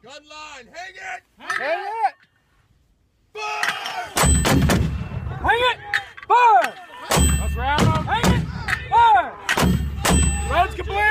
Gun line, hang it! Hang, hang it! it! Burn! Hang it! Burn! That's round. Hang it! Burn! Round's complete!